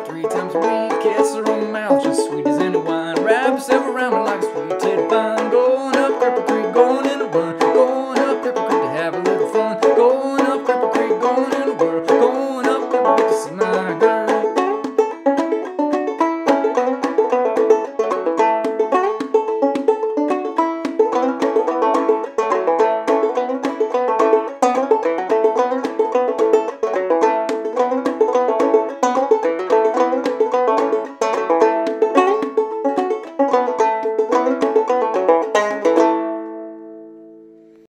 three times a week. kiss her on the mouth, just sweet as any wine. Wraps every round.